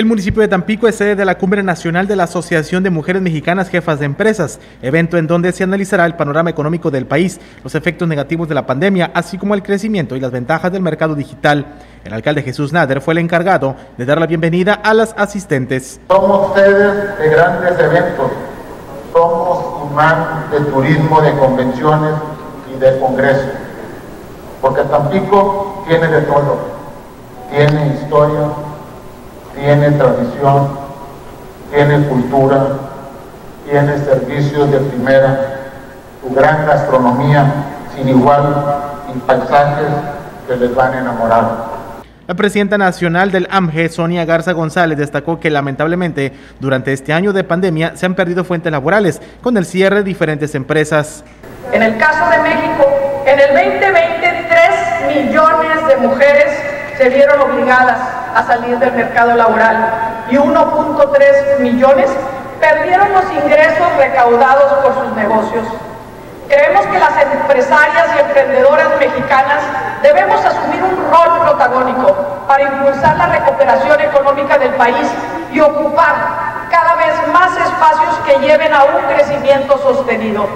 El municipio de Tampico es sede de la Cumbre Nacional de la Asociación de Mujeres Mexicanas Jefas de Empresas, evento en donde se analizará el panorama económico del país, los efectos negativos de la pandemia, así como el crecimiento y las ventajas del mercado digital. El alcalde Jesús Nader fue el encargado de dar la bienvenida a las asistentes. Somos sedes de grandes eventos, somos imán de turismo, de convenciones y de congresos, porque Tampico tiene de todo, tiene historia, tiene tradición, tiene cultura, tiene servicios de primera, su gran gastronomía sin igual y paisajes que les van a enamorar. La presidenta nacional del AMGE, Sonia Garza González, destacó que lamentablemente durante este año de pandemia se han perdido fuentes laborales con el cierre de diferentes empresas. En el caso de México, en el 2020, 3 millones de mujeres se vieron obligadas a salir del mercado laboral y 1.3 millones perdieron los ingresos recaudados por sus negocios. Creemos que las empresarias y emprendedoras mexicanas debemos asumir un rol protagónico para impulsar la recuperación económica del país y ocupar cada vez más espacios que lleven a un crecimiento sostenido.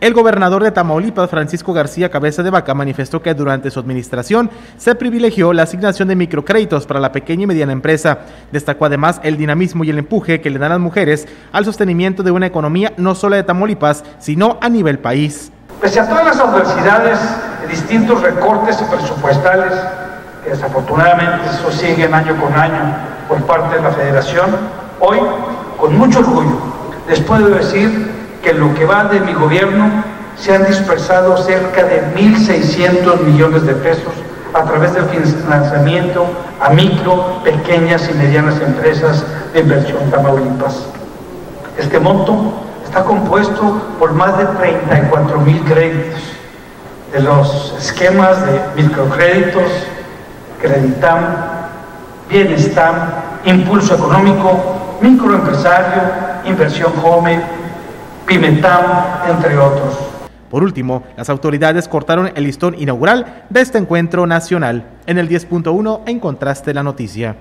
El gobernador de Tamaulipas, Francisco García Cabeza de Vaca, manifestó que durante su administración se privilegió la asignación de microcréditos para la pequeña y mediana empresa. Destacó además el dinamismo y el empuje que le dan las mujeres al sostenimiento de una economía no solo de Tamaulipas, sino a nivel país. Pese a todas las adversidades de distintos recortes presupuestales que desafortunadamente eso siguen año con año por parte de la Federación, hoy, con mucho orgullo, les puedo decir que lo que va de mi gobierno se han dispersado cerca de 1.600 millones de pesos a través del financiamiento a micro, pequeñas y medianas empresas de inversión Tamaulipas. Este monto está compuesto por más de 34 mil créditos, de los esquemas de microcréditos, Creditam, Bienestar, Impulso Económico, Microempresario, Inversión Joven, Pimentam, entre otros. Por último, las autoridades cortaron el listón inaugural de este encuentro nacional. En el 10.1 encontraste la noticia.